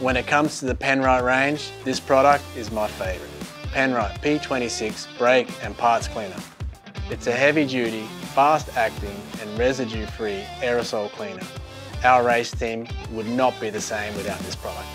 When it comes to the Penrite range, this product is my favourite. Penrite P26 Brake and Parts Cleaner. It's a heavy duty, fast acting and residue free aerosol cleaner. Our race team would not be the same without this product.